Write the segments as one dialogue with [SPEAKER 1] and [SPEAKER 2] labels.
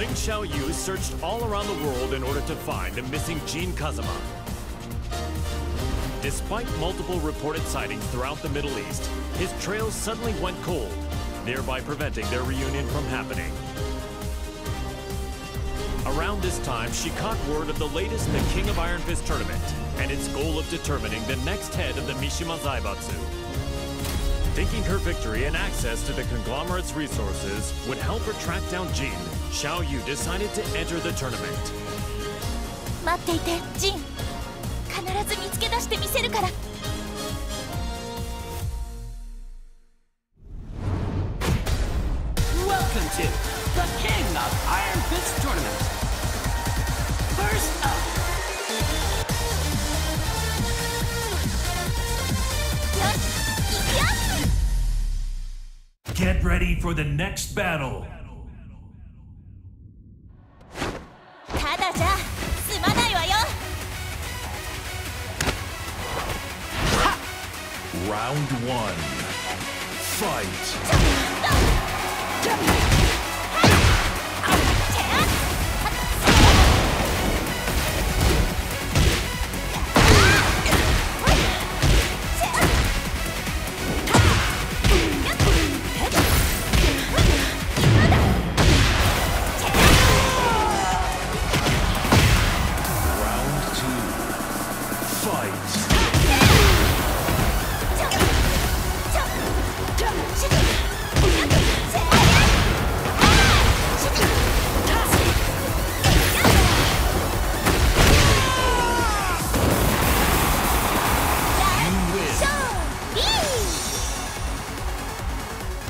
[SPEAKER 1] Ling Xiaoyu searched all around the world in order to find the missing Jin Kazama. Despite multiple reported sightings throughout the Middle East, his trails suddenly went cold, thereby preventing their reunion from happening. Around this time, she caught word of the latest The King of Iron Fist tournament and its goal of determining the next head of the Mishima Zaibatsu. Thinking her victory and access to the conglomerate's resources would help her track down Jin, Xiaoyu decided to enter the tournament.
[SPEAKER 2] 待っていて、ジン。必ず見つけ出してみせるから。
[SPEAKER 3] Welcome to the King of Iron Fist Tournament. First up.
[SPEAKER 4] Get ready for the next battle. Round one. Fight.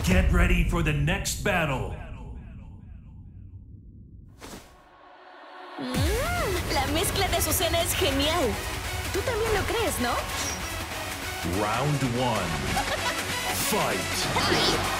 [SPEAKER 4] Get ready for the next battle.
[SPEAKER 2] Mm, la mezcla de Susana es genial. Tú también lo crees, ¿no?
[SPEAKER 4] Round one. Fight.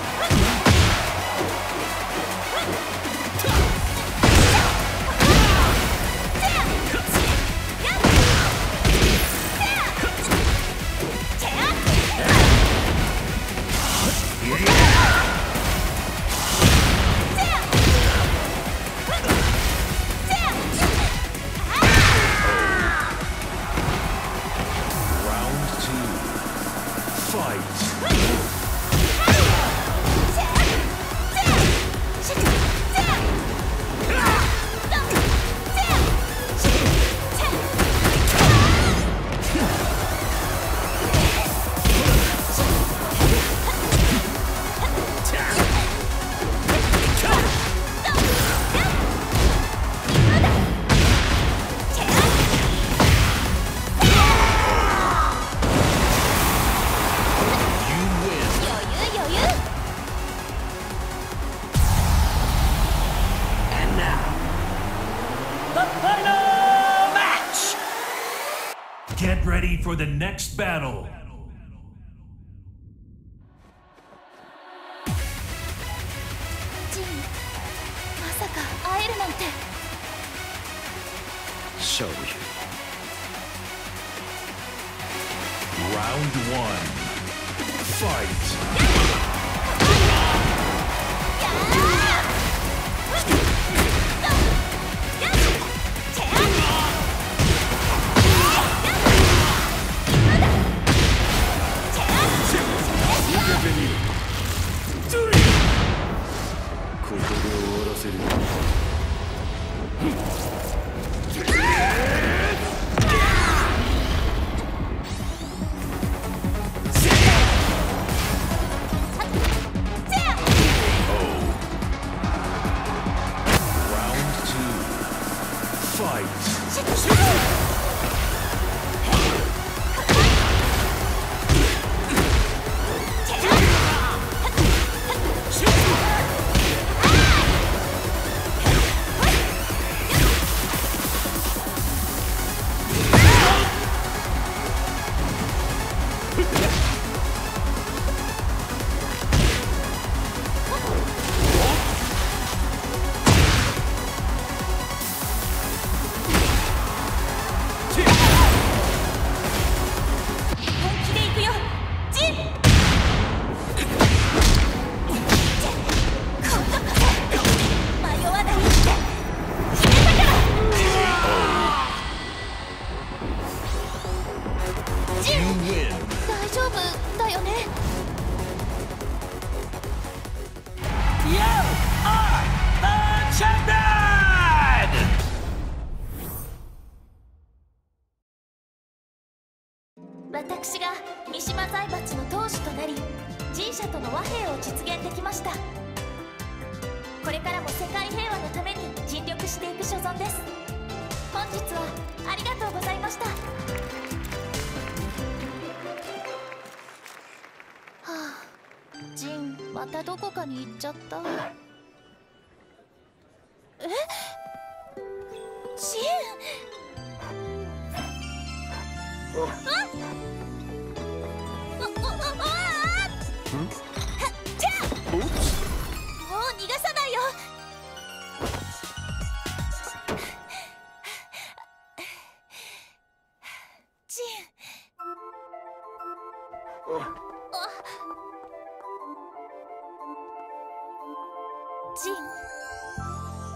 [SPEAKER 4] for the next battle.
[SPEAKER 5] Show you.
[SPEAKER 4] Round one. Fight.
[SPEAKER 5] 終
[SPEAKER 2] 私が三島財閥の当主となり神社との和平を実現できました。これからも世界平和のために尽力していく所存です。本日はありがとうございました。はあジンまたどこかに行っちゃった。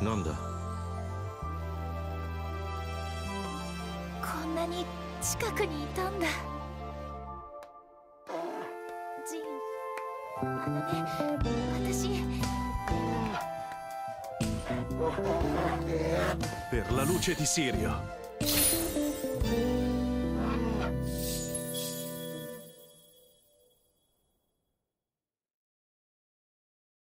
[SPEAKER 2] な
[SPEAKER 5] んだ？
[SPEAKER 2] こんなに近くにいたんだ。あのね私
[SPEAKER 5] Per la luce di Sirio